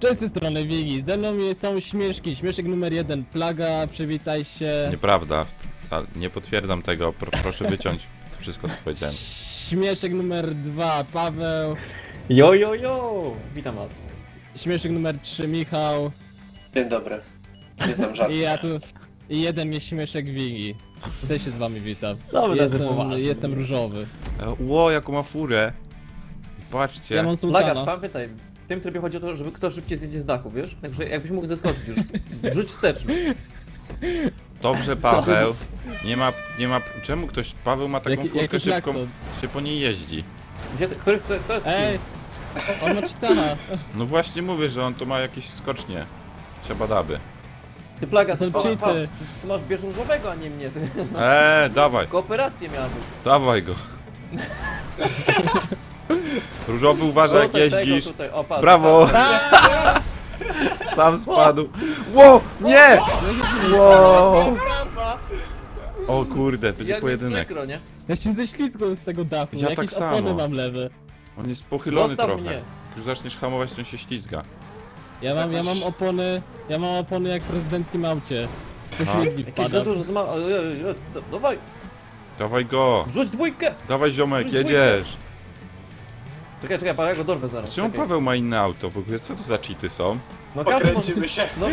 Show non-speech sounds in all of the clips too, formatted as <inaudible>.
Cześć z tej strony Wigi, ze mną jest- są śmieszki. Śmieszek numer jeden, Plaga, przywitaj się. Nieprawda, nie potwierdzam tego, Pro, proszę wyciąć to wszystko co powiedziałem. Śmieszek numer dwa, Paweł. Jo, jo, jo! Witam was. Śmieszek numer trzy, Michał. Dzień dobry. Nie znam żartu. I ja tu... I jeden jest śmieszek Wigi. Też się z wami witam. Dobra, Jestem, poważnie. jestem różowy. E, Ło, jaką ma furę. Patrzcie. Ja mam Laga, sultana. pamiętaj, tym trybie chodzi o to, żeby kto szybciej zjedzie z dachu, wiesz? Także jakbyś mógł zeskoczyć już. Rzuć wsteczny. Dobrze, Paweł. Nie ma, nie ma. Czemu ktoś. Paweł ma taką Jaki- furkę jaki szybką. klakson? Się po niej jeździ. Gdzie, ty- który, kto, kto jest Ej! On ma czytana. No właśnie mówię, że on to ma jakieś skocznie. Siabadaby. Ty plaga, są ty, cheaty. ty masz bierz różowego, a nie mnie. Ty. Eee, dawaj, Kooperację miała być. dawaj go. <laughs> Różowy uważa jak Tutaj, tego, jeździsz. Tutaj. O, patrz, Brawo! <laughs> Sam spadł. Ło! Nie! Ło! O kurde, będzie Jak mi pojedynek. przykro, nie? Ja się ześlizgłem z tego dachu. Ja Jakieś tak opony samo. mam lewe. On jest pochylony Zostaw trochę. mnie. Jak już zaczniesz hamować, to on się ślizga. Ja mam, ja mam opony... Ja mam opony jak w prezydenckim aucie. Poślizgi Jakieś za wpada. dużo, za mało. Oj, oj, oj, da- Dawaj, Dawaj go! wrzuć dwójkę! Dawaj ziomek, jedziesz! Czekaj, czekaj, Paweł, go dorwę zaraz. Czemu czekaj. Paweł ma inne auto w ogóle? Co to za cheaty są? No każdy ma... Pokręcimy się. No,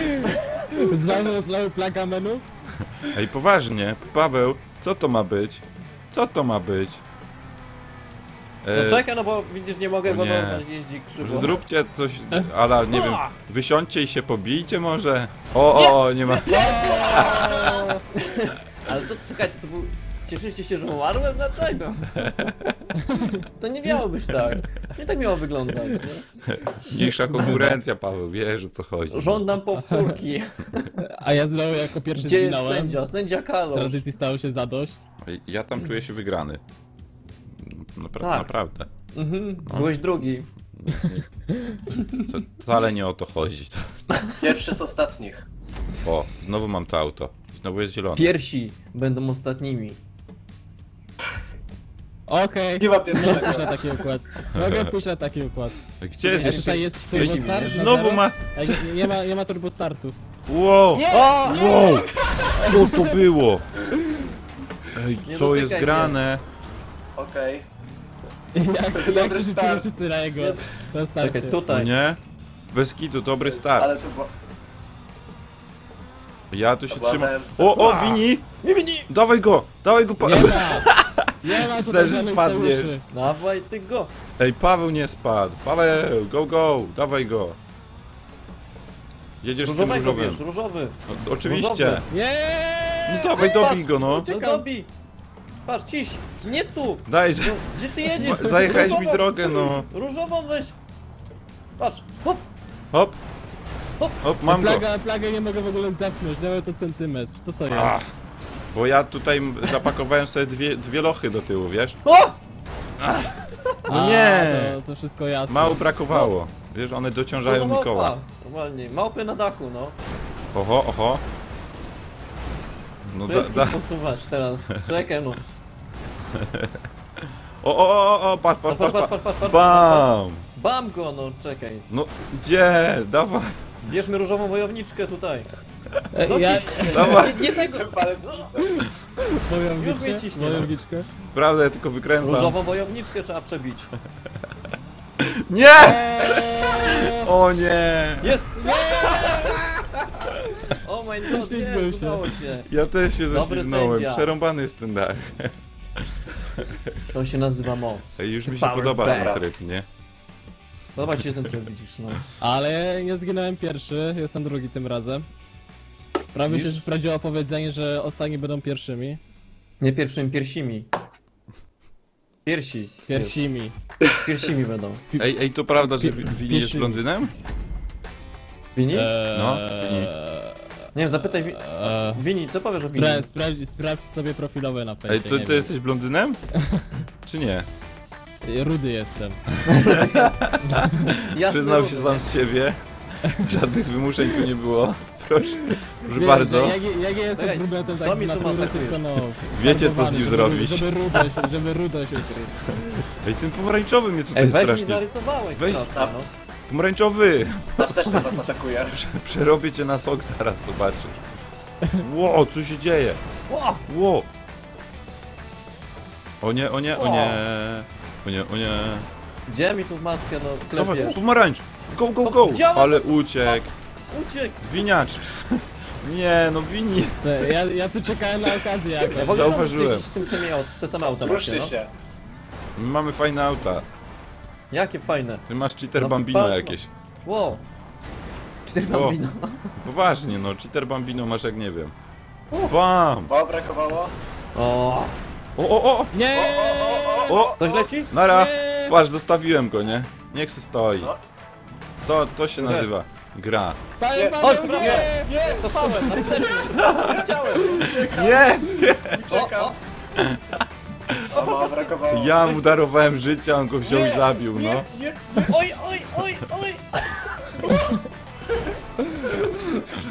<laughs> Znamy, znamy plaga menu? <laughs> Ej, poważnie, Paweł, co to ma być? Co to ma być? E, no czekaj, no bo widzisz, nie mogę, o bo nie. Norman jeździ krzywo. Może zróbcie coś, ale nie wiem, wysiądźcie i się pobijcie może? O, o, o, nie ma. <laughs> Ale co, czekajcie, to był... Cieszyliście się, że umarłem? Dlaczego? <laughs> To nie miało być tak. Nie tak miało wyglądać, nie? Mniejsza konkurencja, Paweł, wiesz o co chodzi. Żądam powtórki. A ja znowu jako pierwszy Gdzie jest zginąłem. sędzia? Sędzia Kalosz. Tradycji stało się zadość. Ja tam czuję się wygrany. Napra Tak. Naprawdę. Mhm, byłeś drugi. To wcale nie o to chodzi. To... Pierwszy z ostatnich. O, znowu mam to auto. Znowu jest zielone. Pierwsi będą ostatnimi. Okej. Ma Mogę pójść na taki układ. Mogę pójść na taki układ. Gdzie jest A jeszcze? tutaj jest turbo start? na Znowu zero? ma... Nie, nie ma, nie ma turbo startu. Wow! O! Wow! <laughs> Co to było? Ej, Nie co jest grane? Okej. <laughs> Jak, jak się Dobry rzucili start. wszyscy na jego na starcie. Czekaj, tutaj. nie? Bez kitu, dobry start. Ale to było... Ja tu się To była trzymam. zemsta. O, o, Wini! Nie widzi! Dawaj go! Dawaj go! Pa... Nie ma! <laughs> Nie ma tutaj że żadnych spadniesz. sojuszy. Dawaj ty go! Ej, Paweł nie spadł. Paweł, go, go! Dawaj go! Jedziesz z tym Różowego różowym. bierz, różowy. No, oczywiście. Różowy. Nie! No dawaj, dobij go, no. No Uciekam. dobij! Patrz, ciś! Nie tu! Daj, za... No, gdzie ty jedziesz? <laughs> zajechałeś mi Różową- drogę, no. Różową weź! Patrz, hop! Hop. Hop. Hop, mam go. Plaga, plagę nie mogę w ogóle zepchnąć, nawet to centymetr. Co to jest? Ach, bo ja tutaj zapakowałem sobie dwie, dwie lochy do tyłu, wiesz? O! no A, nie. To, to wszystko jasne. Mało brakowało. Wiesz, one dociążają mi koła. Normalnie, małpy na dachu, no. Oho, oho. No da, da. posuwać teraz. Czekaj, no. O, o, o, o, patrz, No, patrz, patrz, patrz, patrz, patrz. patrz, patrz, patrz, Bam! Bam go, no, czekaj. No, gdzie? Dawaj. Bierzmy różową wojowniczkę tutaj. Ej, No ja, Dawaj. nie, <laughs> nie tego! Już mnie ciśnie. wojowniczkę. Prawda, ja tylko wykręcam. Różową wojowniczkę trzeba przebić. Nie! Eee, O nie! Jest! <laughs> O my god, nie, się. udało się. Ja też się sędzia. Przerąbany jest ten dach. To się nazywa moc. Ej, już mi się Power's podoba back. ten tryb, nie? Zobacz się ten tryb widzisz, no. Ale nie zginąłem pierwszy, jestem drugi tym razem. Prawie się Widzisz? sprawdziło powiedzenie, że ostatni będą pierwszymi. Nie pierwszymi, piersimi. Piersi. Pierwszymi. Piersimi będą. Ej, ej, to prawda, że Pi- Wi- Wini jest blondynem? Wini? Eee, No, Nie wiem, zapytaj Wi... eee, Wini, co powiesz o Wini? spra sprawdź, sprawdź sobie profilowe na Ej, fejsie, to nie ty wiem. jesteś blondynem? <laughs> Czy nie? Rudy jestem. <laughs> Jasny <laughs> Przyznał się nie? sam z siebie. <laughs> Żadnych wymuszeń tu nie było. <laughs> Proszę, proszę Wiem, bardzo. Jak, jak ja jestem Czekaj, brunetem co tak z mi tu natury, masakrujesz? tylko no... Wiecie, co z farbowany, nim żeby, zrobić. Żeby rudo się, żeby rudo się ukryć. <laughs> Ej, ten pomarańczowy mnie tutaj Ej, weź mi strasznie... zarysowałeś Weź- no. Pomarańczowy! Na wsteczny was atakuje. Przerobię cię na sok zaraz, zobaczy. Ło, co się dzieje? Ło! Ło! O nie, o nie, o nie. O nie, o nie. Gdzie mi tu maskę, no Dawaj, klepiesz? pomarańcz! Go, go, go! Działa! Ale uciekł. Uciekł! Winiacz! Nie, no wini. Ja, ja tu czekałem na okazję Ja jakąś. w ogóle Zauważyłem. Tym samym aut, te same auta macie, Ruszcie no? się. My mamy fajne auta. Jakie fajne. Ty masz cheater No, bambino patrz, no. jakieś. Wow. Cztery O. bambino. Poważnie, no, cheater bambino masz jak nie wiem. Bam! Mało brakowało? O, O, o, o! Nie! O! Ktoś leci? Nara! Nie! Patrz, zostawiłem go, nie? Niech se stoi. No. To, to się nazywa gra. Panie Nie, chodź, nie! Nie! Cofałem, na. Nie <laughs> chciałem. Nie! nie. O, o. A mało brakowało. Ja mu darowałem życie, a on go wziął i zabił, no. Nie, nie, Oj, oj, oj, oj.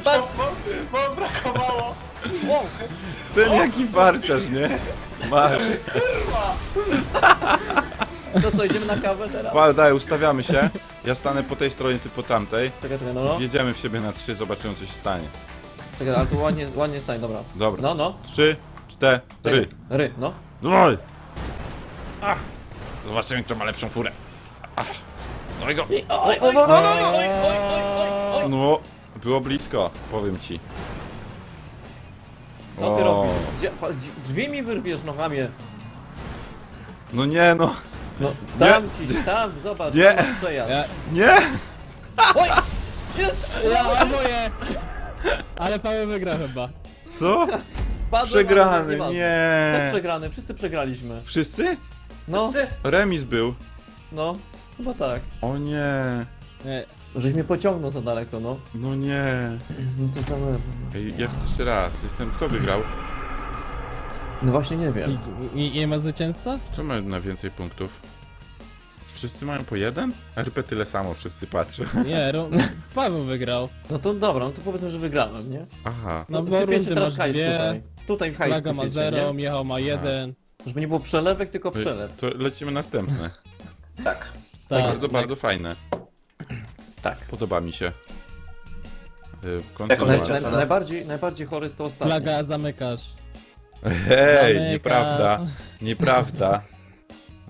mało, mało brakowało. Wow. Ten jaki farciarz, nie? Masz. To co, idziemy na kawę teraz? Ale daj, ustawiamy się. Ja stanę po tej stronie, ty po tamtej. Czekaj, czekaj, no no. Wjedziemy w siebie na trzy, zobaczymy co się stanie. Czekaj, ale tu ładnie, ładnie stań, dobra. Dobra. No, no. Trzy, cztery. Czekaj. Ry, no. Dwaj! Ach. Zobaczymy kto ma lepszą furę. Ach. No i go. I- no, oj, no, oj, no, no, no, no. oj, oj, oj, oj, oj. No, było blisko, powiem ci. Co ty O. robisz? Gdzie, pa- dź- drzwi mi wyrwiesz nogami. No nie no. No, tam ci, tam, zobacz. Nie. Przejazd. Ja, Nie! Oj! Jest! ja moje! Ale Paweł wygra chyba. Co? Spadłem, Przegrany, nie. Tak przegrany, wszyscy przegraliśmy. Wszyscy? No, Wszyscy? Remis był. no, chyba tak. O nie. Nie. Żeś mnie pociągnął za daleko, no. No nie. No co samego. Ej, ja chcę jeszcze raz. Jestem. Kto wygrał? No właśnie nie wiem. I, i, nie ma zwycięzca? Kto ma na więcej punktów? Wszyscy mają po jeden? RP tyle samo, wszyscy patrzą. Nie, Ro... Paweł wygrał. No to dobra, no to powiedzmy, że wygrałem, nie? Aha. No to bo rundy teraz masz dwie, tutaj. Tutaj hajs Plaga ma zero, nie? Michał ma jeden. Żeby nie było przelewek, tylko przelew. To lecimy następne. <laughs> Tak. Tak, bardzo, bardzo next. fajne. Tak. Podoba mi się. Leciał? Naj, co? najbardziej, najbardziej chory jest to ostatnie. Plaga, zamykasz. Hej, Zamyka. nieprawda. Nieprawda.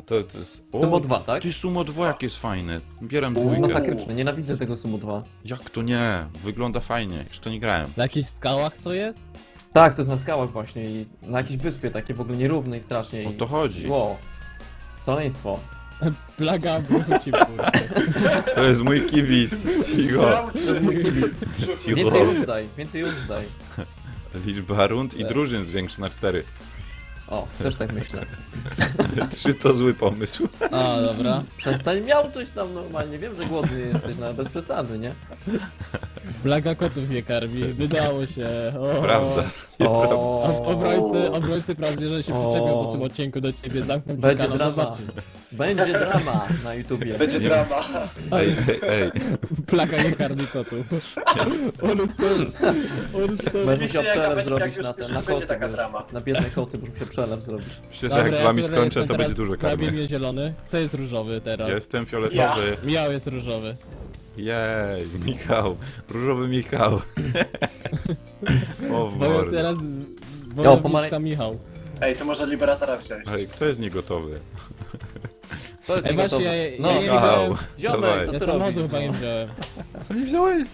To, to jest... O, Sumo 2, tak? Ty Sumo 2 jak jest fajne. Bieram To jest dwójkę. masakryczne, nienawidzę tego Sumo 2. Jak to nie? Wygląda fajnie. Jeszcze nie grałem. Na jakichś skałach to jest? Tak, to jest na skałach właśnie i na jakiejś wyspie takiej w ogóle nierównej strasznie. O i- to chodzi. Wow. Szaleństwo. Plaga bruci <laughs> w górę. To jest mój kibic. Cicho. Więcej Cicho. daj, więcej rund daj. Liczba rund i drużyn zwiększy na cztery. O, też tak myślę. <laughs> Trzy to zły pomysł. A, dobra. Przestań miał coś tam normalnie, wiem, że głodny jesteś, no ale bez przesady, nie? Plaga kotów mnie karmi. Wydało się. O. Prawda. Ob- Obrońcy, obrońcy praw zwierząt się O. przyczepią po tym odcinku do ciebie. Zamknę Będzie kanał, drama. zobaczysz. Będzie drama na YouTubie. Będzie Nie. drama. Ej, ej, ej. Plaga nie karmi kotów. On są. On są. Będę Myślę, musiał jaka przelew będzie- zrobić jak już- na ten, na będzie koty. taka wiesz. drama. Na biedne koty, bo muszę przelew zrobić. Myślę, że jak z wami skończę, to będzie dużo karmy. Prawie zielony. Kto jest różowy teraz? Jestem fioletowy. Miał jest różowy. Jej, Michał. Różowy Michał. O Bo <laughs> ja mordę. teraz pomarań- wojowniczka Michał. Ej, tu może Liberatora wziąć. Ej, kto jest niegotowy? To jest Ej, właśnie, ja- No, ja nie Michał, wziąłem- ziomek, dawaj. co Ja samochodu robisz? chyba nie No. wziąłem. Co nie wziąłeś?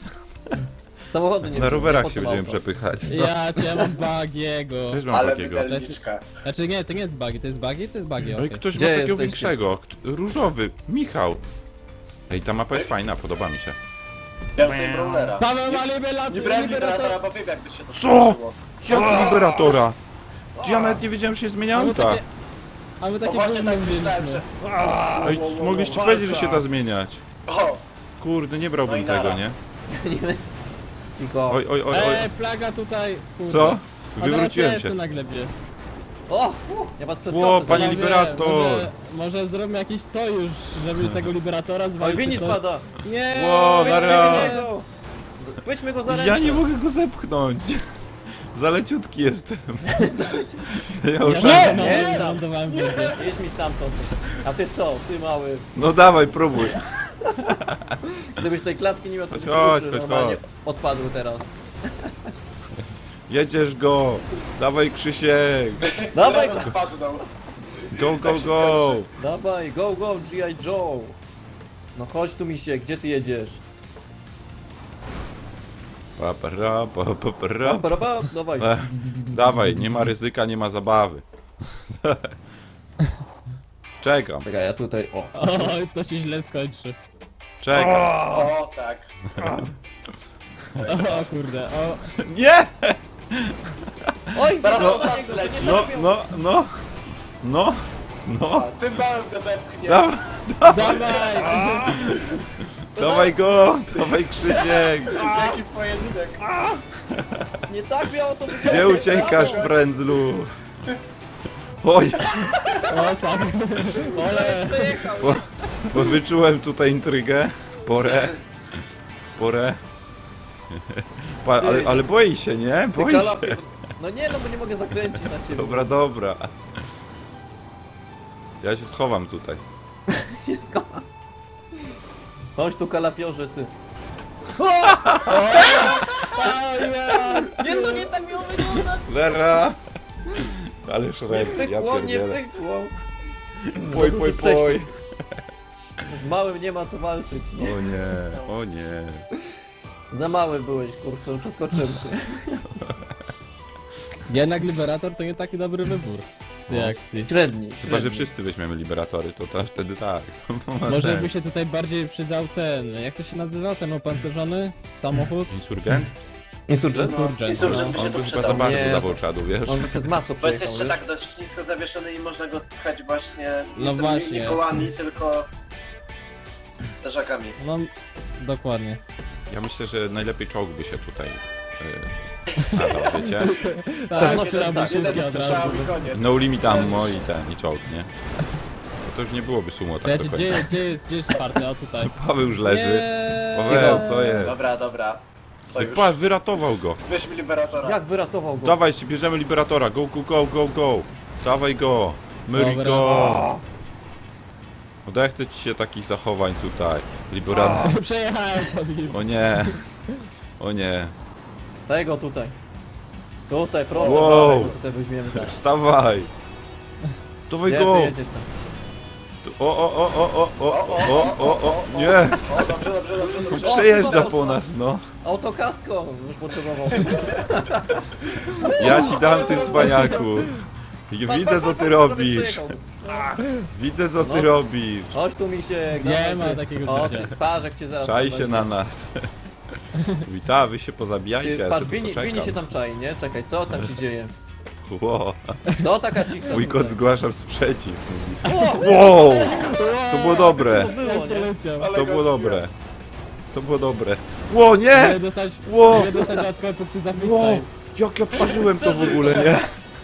Samochody nie Na wziąłem, rowerach po się będziemy przepychać. Ja cię mam bagiego. Też mam Ale takiego. Znaczy nie, to nie jest bagi, to jest bagi, to jest bagi, Ej, okej. ktoś Gdzie ma takiego jesteście? większego. Kt- Różowy. Michał. Ej, ta mapa jest fajna, podoba mi się. Miałem sobie Brawlera. Paweł ma liberator, Nie brałem Liberatora, liberator. bo wiem jakby się to Co? skończyło. Jak Liberatora? Ty, ja nawet nie wiedziałem, że się zmienia Mamy auta. takie, No takie właśnie gówno tak myślałem, że... mieliśmy. Ej, Wow, wow, mogliście powiedzieć, że się da zmieniać. O! Kurde, nie brałbym No i tego, nara. nie? <laughs> Oj, oj, oj, oj. Eee, plaga tutaj. kurde. Co? A teraz ja Wywróciłem się. jestem na glebie. O! Ja was przeskoczę. Ło, panie liberator. Może, może zrobimy jakiś sojusz, żeby tego liberatora Oj, zwalić. Co? spada! Nie! Ło, nara. go! Z- Chwyćmy go za ręce! Ja nie mogę go zepchnąć. <laughs> Za leciutki jestem. <laughs> Ja Ja już... nie, Nie, nie, tam. lądowałem w wodzie. Jedź mi stamtąd. A ty co? Ty mały. No dawaj, próbuj. Gdybyś tej klatki nie miał, to Chodź, by chodź, chodź, normalnie chodź. odpadły teraz. Jedziesz go! Dawaj Krzysiek! Dawaj. Go, go, Tak się go! skończy. dawaj, go, go, G.I. Joe. No chodź tu, misie, gdzie ty jedziesz? Pa, pa, ra, pa, pa, pa, ra. Ba, ba, ba, dawaj. Ech, Dawaj, nie ma ryzyka, nie ma zabawy. <laughs> Czekam, Czekaj, ja tutaj, o. Oj, to się źle skończy. czekam. O, tak. O kurde, o. Nie! Oj, Teraz no, on sam zleci. No, no, no, no, no. A, tym małym go zepchnie. Dawaj, Dawaj! dawaj go, dawaj Krzysiek. Jaki pojedynek. Nie tak miało to wyglądać. Gdzie uciekasz, frędzlu? Oj, O tak. Ole. Przejechał. bo, bo wyczułem tutaj intrygę w porę, w porę. <laughs> Pa, ale, ale boi się, nie? Boi się. No nie, no bo nie mogę zakręcić na ciebie. Dobra, dobra. Ja się schowam tutaj. <laughs> Wszystko. Chodź tu kalapiorze, ty. <laughs> Nie, no nie tak miało wyglądać. Zera! Ale szrek, Nie ja pykło, nie pierdzielę. pykło. Poj, poj, poj. Z małym nie ma co walczyć. Nie? O nie, o nie. Za mały byłeś, kurczę, przeskoczyłem cię. <laughs> Jednak Liberator to nie taki dobry wybór. Ty No. akcji. Średni, Chyba, że średni. wszyscy weźmiemy liberatory, to, to wtedy tak. <laughs> To ma Może sens. by się tutaj bardziej przydał ten, jak to się nazywa, ten opancerzony samochód? Insurgent? Insurgent? Insurgent. Insurgent by On się by tu chyba za przydał. bardzo Nie, dawał czadu, wiesz? On przez masło Bo jest przejechał, jeszcze wiesz? tak dość nisko zawieszony i można go spychać właśnie No nie, z- właśnie. nie kołami, tylko leżakami. No, dokładnie. Ja myślę, że najlepiej czołg by się tutaj yy, nadał, <laughs> wiecie? Tak, no, tak, jeden strzał i koniec. No limit ammo i ten, i czołg, nie? Bo to już nie byłoby sumo tak do końca. gdzie, gdzie jest, gdzie jest czwarty? O tutaj. <laughs> Paweł już leży. Nie. Paweł, co jest? Dobra, dobra. Ej, Sojusz. Patrz, wyratował go. Weźmy Liberatora. Jak wyratował go? Dawaj, bierzemy liberatora. Go, go, go, go, go. Dawaj go. Myri Dobra. go. Odechce ci się takich zachowań tutaj. Liberator. <laughs> Przejechałem pod nim. O nie. O nie. Tego tutaj. Tutaj, proszę, Wow. wow. tutaj weźmiemy tak. Wstawaj. Dawaj Gdzie go. ty jedziesz tam? Tu- O, o, o, o, o, o, o, o, o. Nie. <laughs> O, dobrze, dobrze, dobrze, dobrze. Przejeżdża po nas, no. Autokasko już potrzebował. Ja ci dam, ty cwaniaku. Widzę, co ty robisz. Widzę, co ty No. robisz. Chodź tu misiek. Nie dawaj ma takiego O, życia. ty, patrz jak cię zaraz Czai się na nas. <laughs> Wita, wy się pozabijajcie, Ty, ja patrz, sobie Wini. Wini się tam czai, nie? Czekaj, co tam się dzieje? Ło, No taka cisza. mój tutaj. kot zgłaszam sprzeciw. O, Wow, to było dobre. to było, nie? Poleciał. To było dobre. To było dobre. Ło, nie! Nie dostać, Wow. nie dostać dodatkowe punkty za Wow, freestyle. jak ja przeżyłem to w ogóle, nie?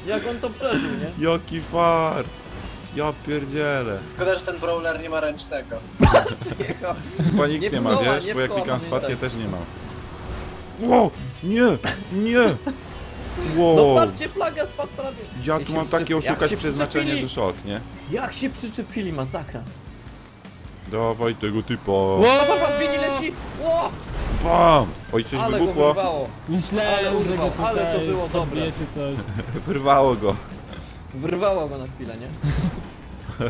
Jak on to przeżył, nie? Jaki fart. Ja pierdzielę. Szkoda, że ten brawler nie ma ręcznego. Jechał. Chyba nikt Nie nie, w ma, wiesz? nie Bo jak klikam spację też nie mam. Wow, nie, nie. No Wow. patrzcie, plaga spadł prawie. Ja Jak tu się mam takie przyczep- jak oszukać się przeznaczenie, przyczepili. że szok, nie? Jak się przyczepili, masakra. Dawaj tego typa. O, pa, pa, Wini leci! Ło! Bam! Oj, coś Ale go wybuchło. wyrwało. Ale Myślałem, że urwał, go ale to tutaj było dobre. coś. <laughs> Wyrwało go. Wyrwało go na chwilę, nie? <laughs>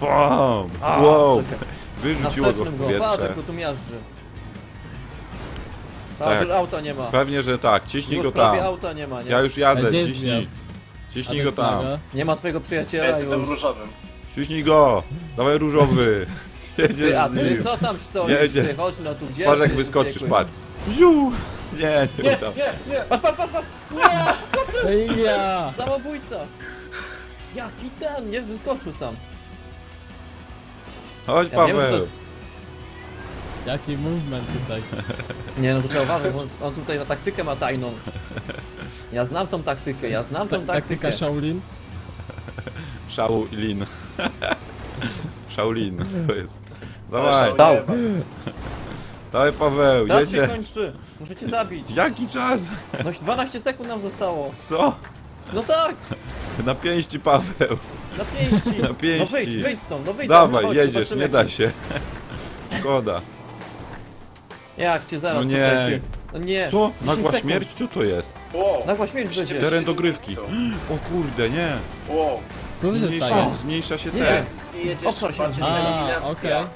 Bam! A, Wow! czekaj. Wyrzuciło go w Następnym go, patrz powietrze. jak go tu miażdży. Tak. Patrz, już auta nie ma. Pewnie, że tak. Ciśnij Już go prawie tam. auta nie ma, nie? Ja już jadę, Gdzie jest ciśnij. Ciśnij go tam. Nie ma twojego Ja przyjaciela jestem tym już. różowym. Ciśnij go! Dawaj różowy! <laughs> Ty, Jedziesz a z ty nim. co tam stoisz? Jedzie. Ty, Chodź no tu gdzie? Patrz jak ty wyskoczysz, uciekłeś? patrz. Ziu! Nie, nie, Nie, tam. nie, nie! Patrz, patrz, patrz, patrz! Ej, ja! Samobójca! Jaki ten, nie? Wyskoczył sam. Chodź Ja wiem, że to Paweł. jest... Jaki movement tutaj. <laughs> Nie no, to trzeba uważać, bo on, on tutaj ma taktykę ma tajną. Ja znam tą taktykę, ja znam tą Ta, taktyka taktykę. Shaolin. Shaolin. Shaolin, to jest. <laughs> Dawaj, Dał. <laughs> dawaj Paweł, Czas się jedzie. kończy. Muszę cię zabić. Jaki czas? No 12 sekund nam zostało. Co? No tak! Na pięści, Paweł. Na pięści! <laughs> Na pięści. No wyjdź, wyjdź stąd, no wyjdź Dawaj, chodź, jedziesz, zobaczymy, nie jak- da się. Szkoda. Jak cię zaraz No nie. tutaj- No nie. Co? 10 Nagła sekund. śmierć? Co to jest? Wow. Nagła śmierć będzie. Teren dogrywki. <gasps> O kurde, nie. Wow. Co się Zmniejsza, staje? zmniejsza się Nie. ten. I jedziesz, Obszar się patrzysz, dzieje. A, eliminacja. okej.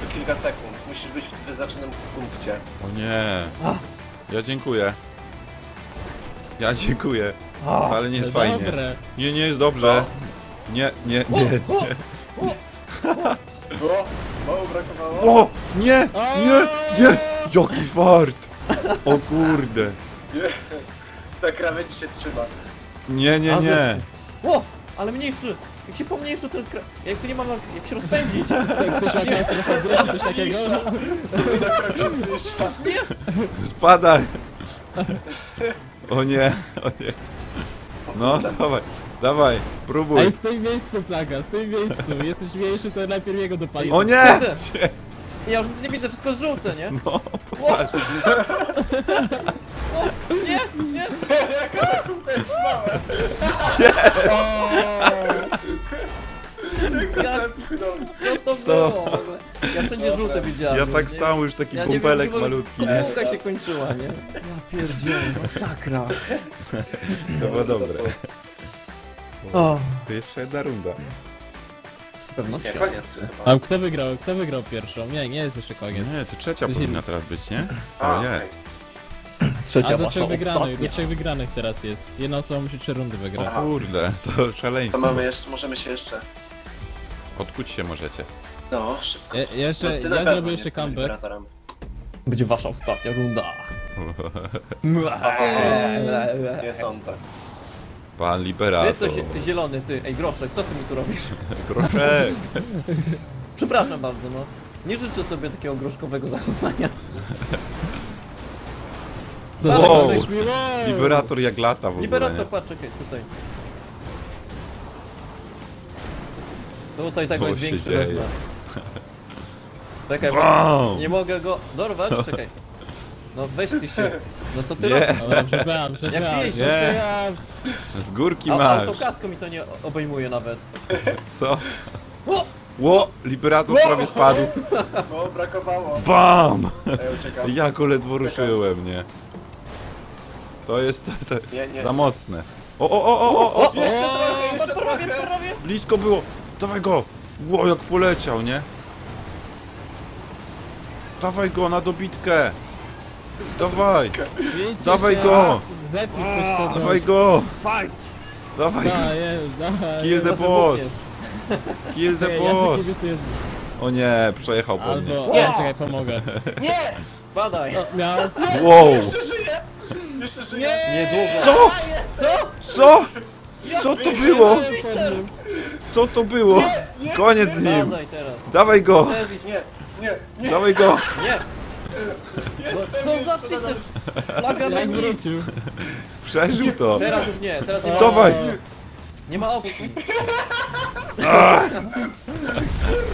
To kilka sekund. Musisz być w wyznaczonym punkcie. O nie. Ja dziękuję. Ja dziękuję. Wcale nie jest fajnie. Dobre. Nie, nie jest dobrze. Nie, nie, nie. O, Było? Mało brakowało? O! Nie! Nie! Nie! Jaki fart! O kurde. Nie. Na krawędzi się trzyma. Nie, nie, nie. o, ale mniejszy. Jak się pomniejszy, to kra- jak tu nie mam jak się rozpędzić. Tak, Ktoś ma czy coś takiego? Mniejsza. Spadaj! O nie, o nie. No, dawaj, dawaj, próbuj. Ej, stój w miejscu, plaga, stój w miejscu. Jesteś mniejszy, to najpierw jego dopali. O nie! Nie, Ja już nic nie widzę, wszystko jest żółte, nie? No, popatrz. Nie, nie. To jest małe. Ja, co to Co? było? w ogóle? Ja wszędzie żółte widziałem. Ja tak samo już taki Ja ogóle malutki, nie? Piłka się kończyła, nie? Ja pierdzielę, masakra. To było dobre. O, To jeszcze jedna runda. z pewnością. Nie, koniec chyba. A kto wygrał? Kto wygrał pierwszą? Nie, nie jest jeszcze koniec. Nie, to trzecia To się- powinna teraz być, nie? A, okej. jest. Trzecia A do wasza trzech wygranych, ostatnia. do trzech wygranych teraz jest. Jedna osoba musi trzy rundy wygrać. Aha. Kurde, to <laughs> To szaleństwo. mamy jeszcze, możemy się jeszcze... Odkuć się możecie. No, szybko. Ja, ja jeszcze, ja zrobię jeszcze comeback. Będzie wasza ostatnia runda. Nie sądzę. Pan Ty liberator. coś, ty zielony, ty, ej groszek, co ty mi tu robisz? <laughs> Groszek. Przepraszam bardzo, no. Nie życzę sobie takiego groszkowego zachowania. <laughs> Co Wow. wow. wow. Liberator jak lata w ogóle, Liberator, nie? patrz, czekaj, tutaj. Tutaj Co tego jest się większy dzieje? wezmę. <laughs> Czekaj, bo Bam! nie mogę go dorwać, czekaj. No weź ty się. No co ty Nie. robisz? Dobra, przepraszam, przepraszam. Z górki A, masz. autokasko mi to nie obejmuje nawet. Co? O! Ło! Liberator prawie spadł. <laughs> No, brakowało. BAM! Ej, uciekam. Ja go ledwo ruszyłem, nie? To jest to, to Nie, nie. za mocne. O, o, o, o, o, o! Jeszcze trochę, jeszcze Prawie, trochę. prawie. Blisko było! Dawaj go! Ło, jak poleciał, nie? Dawaj go na dobitkę! Dawaj! Wiecie Dawaj się. go! Zepnij ktoś kogoś. Dawaj go! Fight! Dawaj! Da, jest, dawaj. <laughs> Kill the boss! Kill the boss! O nie, przejechał po mnie. Albo... Nie, czekaj, pomogę. Nie! Badaj! O, miał... Wow! Jeszcze! Jeszcze! Niedługo. Co? Co? Co? Co to było? Co to było? Koniec z nim! Teraz. Dawaj go! Nie, nie, nie! Dawaj go! Nie! No, co za cheater? Plaga Jak menu. wrócił. Przeżył to! Teraz już nie, teraz nie ma, Dawaj! nie ma opcji. <laughs>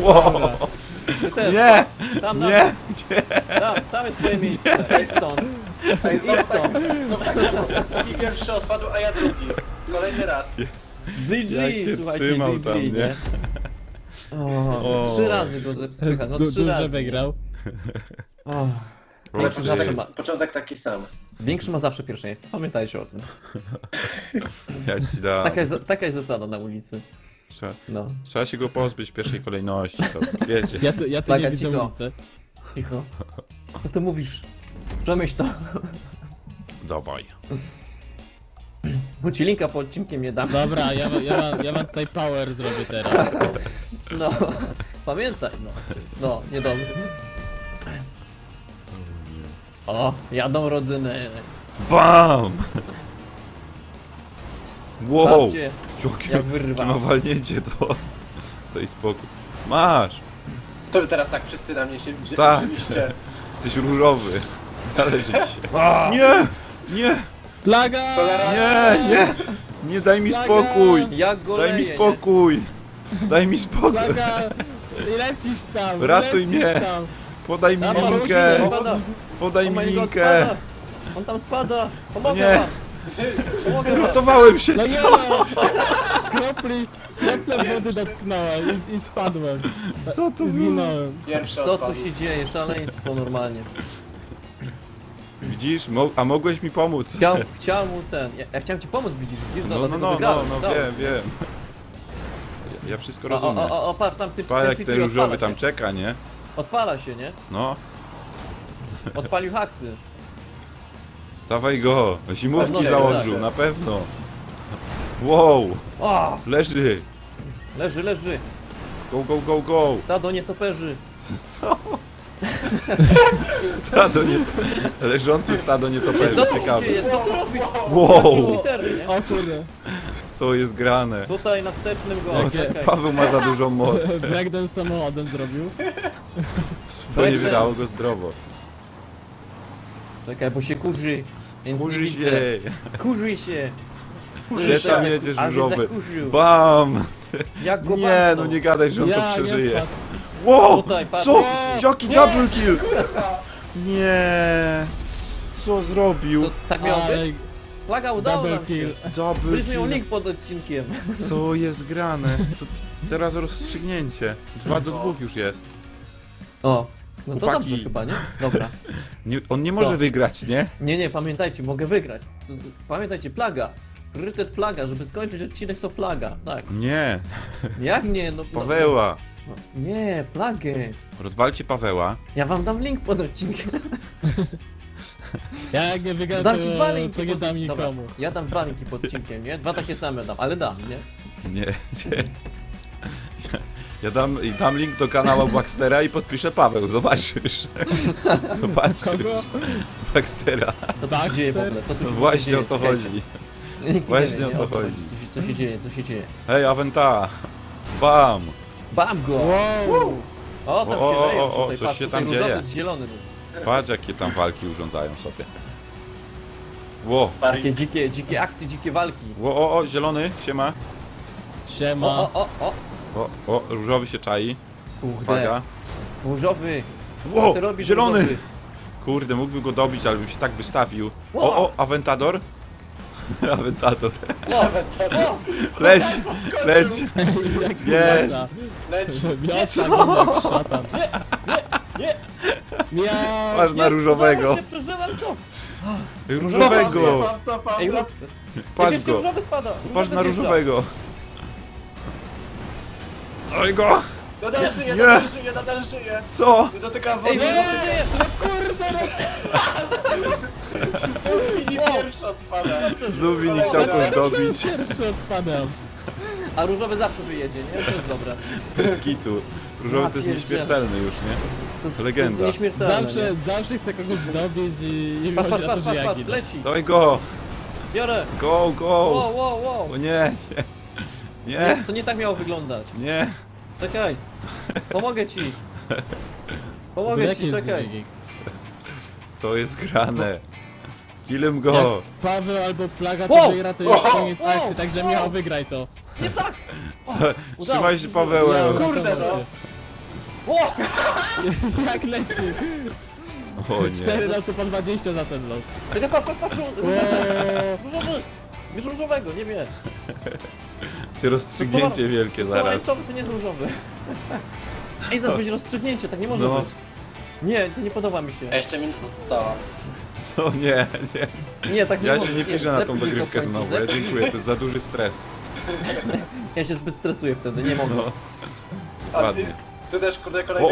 Wow! Ty też. Nie! Tam, na, Nie! Nie! Tam, tam jest twoje miejsce. Idź stąd. Ej, Idź znowu tak, znowu tak. Taki pierwszy odpadł, a ja drugi. Kolejny raz. GG, Jak się słuchajcie, trzymał GG, tam, nie? nie? O, O. Trzy razy go zepycha, no Du, trzy razy. wygrał. O, Ale zawsze początek, ma, początek taki sam. większy ma zawsze pierwszeństwo, pamiętajcie o tym. Ja ci dam. Taka jest, taka jest zasada na ulicy. Trzeba, No, trzeba się go pozbyć w pierwszej kolejności, to wiecie. Ja tu, ja tu Plaga, nie widzę cicho. ulicy. cicho. Co ty mówisz? Przemyśl to. Dawaj. Bo ci linka po odcinkiem nie dam. Dobra, ja, ja, ja wam tutaj power zrobię teraz. No, pamiętaj, no. No, niedobrze. O, jadą rodzyny. BAM! Wow! Jakie jak wyrwał. ma walnięcie to. Daj spokój. Masz! To teraz tak wszyscy na mnie się wzię- Tak. wzięliście. Jesteś różowy. Należy ci się. Nie! Nie! Plaga! Nie! Nie! Nie daj mi Plaga! spokój! Jak go Daj mi leje, spokój! Daj mi spokój! Plaga! Lecisz tam! Ratuj lecisz mnie. Tam. Podaj mi nie? Tam, linkę! Spada. Podaj mi my God, linkę! spada. On tam spada! Pomogę Nie. wam! Pomogę wam. Ratowałem się, No nie co? no! Kropli, krople wody dotknąłem i, i spadłem. Co to było? zginąłem. Pierwszy Co tu odpadł. się dzieje? Szaleństwo normalnie. Widzisz? Mo a mogłeś mi pomóc. Chciał, <laughs> chciał mu ten. Ja, ja chciałem ci pomóc, widzisz, widzisz? No, no, no, no, wygrałem. no, Udało wiem, wiem. Ja- Ja wszystko O, o, rozumiem. o, o, patrz, tam ty Patrz jak ten różowy tam się. czeka, nie? Odpala się, nie? No, Odpalił haksy. dawaj go. Zimówki Pewno, założył, tak. na pewno. Wow, O! leży. Leży, leży. Go, go, go, go. Tado nietoperzy. <laughs> Co? <laughs> Stado nie... Leżące stado Co nietoperzy, tu się ciekawe. dzieje? Co tu robisz? Wow, Cheatery, nie? O kurde. co jest grane? Tutaj na wstecznym go, O, czekaj. Paweł ma za dużą moc. <laughs> Breakdance samochodem zrobił. Bo nie wydało go zdrowo. Czekaj, bo się kurzy. Więc Kurzy nie widzę. się. Kurzy się. Gdzie tam jedziesz różowy? zakurzył. Bam! Jak go Nie, no nie gadaj, że on to przeżyje. spadł. Wow! Tutaj, patrz. Co? Jaki double kill? Nie! Co zrobił? To tak miało być? Plaga udało double nam kill. się. Double Byliśmy kill. link pod odcinkiem. Co jest grane? To teraz rozstrzygnięcie. Dwa do dwóch już jest. O, no to Chłopaki. dobrze chyba, nie? Dobra. Nie, on nie może To. wygrać, nie? Nie, nie, pamiętajcie, mogę wygrać. To, z- pamiętajcie, plaga. Priorytet plaga, żeby skończyć odcinek to plaga. Tak. Nie. Jak nie? No, no, Paweła. No, nie, plagę. Rozwalcie Paweła. Ja wam dam link pod odcinkiem. <laughs> Ja jak nie wygram, Dam ci dwa to, linki to nie pod dam Dobra, nikomu. Ja dam dwa linki pod odcinkiem, nie? Dwa takie same dam, ale dam, nie? Nie, nie. Ja, ja dam, i dam link do kanału Baxtera i podpiszę Paweł, zobaczysz. <laughs> Zobaczysz. Kogo? Baxtera. Co tu się dzieje w ogóle? Co tu się No właśnie dzieje? o to Czekajcie. chodzi. Nikt nie Właśnie wie, o nie? to chodzi. Co się, co się dzieje, co się dzieje? Hej, Aventa! Bam! Bam go! Wow! O, tam O, się o, leją o, o, tutaj, coś patrz, się tutaj tam różowy dzieje. z zielony był. Patrz jakie tam walki urządzają sobie. Ło, Takie dzikie, dzikie akcje, dzikie walki. ło, o, o, zielony, siema. Siema. O, o, o, o! O, o, różowy się czai. Kurde, Uwaga. różowy! Co Ło, ty robisz, zielony! różowy? Kurde, mógłbym go dobić, ale bym się tak wystawił. Ło. O, o, <laughs> Aventador. Aventador. O, o! Leć, leć. Jest. miota. Leć. Miota, szatan. Nie! Miał. Na Nie, różowego. udało się, przeżyłem to! Różowego. Cofam, cofam. Ej. Patrz go. różowy spada! Patrz na zjeżdża. różowego. Oj go! Nadal żyje, Nie. nadal żyje, nadal żyje. Co? Nie dotykam Ej, wody. nie, nie, nie! I pierwszy odpada. Mi nie chciał kogoś dobić. Pierwszy odpadam. A różowy zawsze wyjedzie, nie? To jest dobre. Bez kitu. Różowy to jest nieśmiertelny już, nie? To jest, Legenda. To jest nieśmiertelne, Zawsze, nie? zawsze chcę kogoś dobić i nie Patrz, patrz, to, patrz, że patrz, ja patrz, ginę. leci! Dawaj go! Biorę! Go, go! Wow, wow, wow! O nie, nie. Nie, Nie, to nie tak miało wyglądać. nie. Czekaj! Pomogę ci! Pomogę ci, czekaj! Co jest grane? Killem go! Paweł albo Plaga to Wow! wygra, to jest Wow! koniec Wow! akcji, także Wow! miał wygraj to. Nie tak! To, trzymaj się Pawełem! Miał, Kurde, to no. O! <laughs> Jak leci? O 4 nie. loty po 20 za ten lot. Czekaj, patrz, patrz, patrz! różowy. Eee, Różowy! Bierz różowego, nie wie. Się rozstrzygnięcie wielkie zaraz. Pomarańczowy to nie jest różowy. Ej, zaraz będzie rozstrzygnięcie, tak nie może No. być. Nie, to nie podoba mi się. A jeszcze minuta została. Co? Nie, nie. Nie, tak nie Ja się nie piszę na tą zepnij go w dogrywkę końcu, znowu. Ja zepnij. dziękuję, to jest za duży stres. <laughs> Ja się zbyt stresuję wtedy, nie mogę. No, A ty, ładnie. ty też kurde kolejny,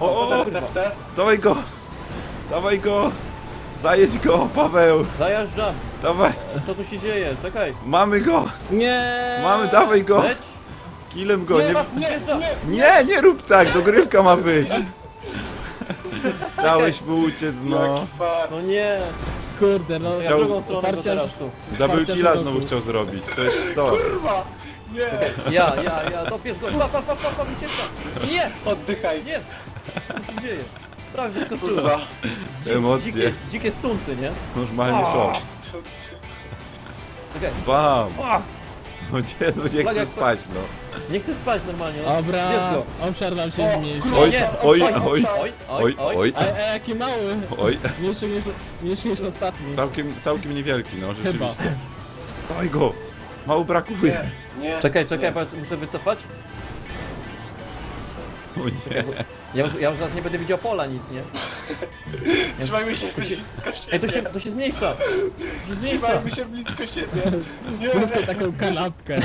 O, o. Receptę. Dawaj go! Dawaj go! Zajedź go, Paweł! Zajeżdżam. Dawaj! Co tu się dzieje? Czekaj. Mamy go! Nie! Mamy, dawaj go! Leć. Killem go! Nie, Masz, wjeżdża. nie, nie rób tak! Dogrywka ma być! <laughs> Dałeś mu uciec, no. No nie. Kurde, no. Ja Chciał- w drugą stronę go Parciarz- teraz tu. Double killa znowu chciał zrobić. To jest to. Kurwa. Nie. Ja, ja, ja, dopiesz go. Pa, pa, pa, pa, pa, ucieka. Nie, Oddychaj. nie. Co tu się dzieje? Prawie wyskoczyłem. Kurwa. Dzi- Emocje. Dzikie, dzikie stunty, nie? Normalnie szok. Okej. Bam! A, No nie, no nie Uwaga, chcę jak spać, no. Nie chcę spać normalnie. no. Dobra, Bierz go. obszar nam się zmniejszył. Oj, nie, oj, oj, oj, Oj, oj, oj, A, a jaki mały! oj. Mniejszy niż, mniejszy niż ostatni. Całkiem, całkiem niewielki, no rzeczywiście. Dawaj go! Mało brakuje. Nie, nie. Czekaj, czekaj, patrz, muszę wycofać. O nie. Ja już, ja już zaraz nie będę widział pola nic, nie? <laughs> Trzymajmy się blisko Ej, to siebie. się, to się zmniejsza. To się zmniejsza. Trzymajmy się blisko siebie. Nie, Zróbcie taką kanapkę.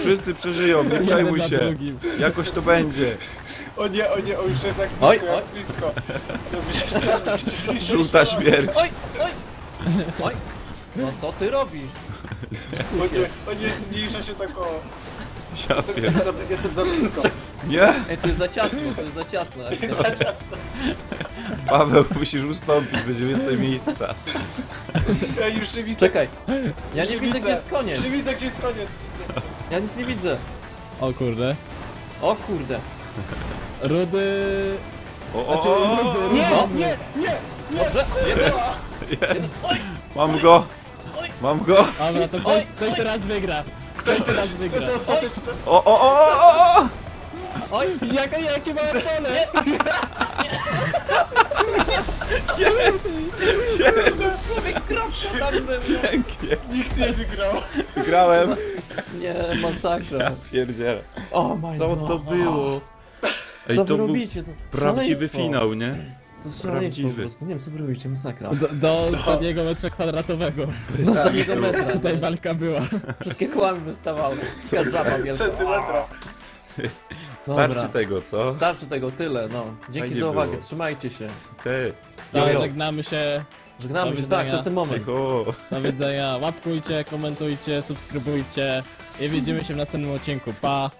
Wszyscy przeżyją, nie Jeden przejmuj na się. drugim. Jakoś to będzie. O nie, o nie, o już jest tak blisko, Oj, jak oj. blisko. <laughs> Co byś chciał, byś chciał- Żółta śmierć. Oj, oj! Oj! No co ty robisz? O nie, o nie, zmniejsza się tak o... Ja Jestem, pier... jestem, jestem za blisko. Nie? Ej, to jest za ciasno, to jest za ciasno. Za ciasno. Paweł, musisz ustąpić, będzie więcej miejsca. Ja już nie widzę. Czekaj, ja Już nie widzę gdzie jest koniec. Nie widzę, gdzie jest koniec. Ja nic nie widzę. O kurde. O kurde. Rudy... O, Znaczy, o, o, rudy, o, rudy. No. Nie, nie, nie. Dobrze, jeden. jeden. Oj! Mam go! Oj. Mam go! Dobra, to ktoś, Oj, ktoś oj. teraz wygra. Ktoś teraz To wygra. jest ostateczne. O, o, o, o, o! Oj! Jakie, jakie małe pole! <laughs> Jest! Jest! Człowiek kropka tam był. Pięknie! Nikt nie wygrał. Wygrałem! Nie, masakra. Pierdziele. O my Co god. to było? Ej, Co to wy był robicie? To prawdziwy szaleństwo. finał, nie? To jest szaleństwo po prawdziwy. prostu. Nie wiem co wy robicie, masakra. Do, do ostatniego metra kwadratowego. Do ostatniego metra. Tutaj nie? walka była. Wszystkie kołami wystawały. Taka żaba wielka. Centymetra. <laughs> Starczy Dobra. tego, co? Starczy tego, tyle, no. Dzięki Fajnie za uwagę, było. trzymajcie się. Cześć! Tak, żegnamy się. Żegnamy Do się, widzenia. tak, to jest ten moment. Do widzenia. Łapkujcie, komentujcie, subskrybujcie. I widzimy się w następnym odcinku. Pa!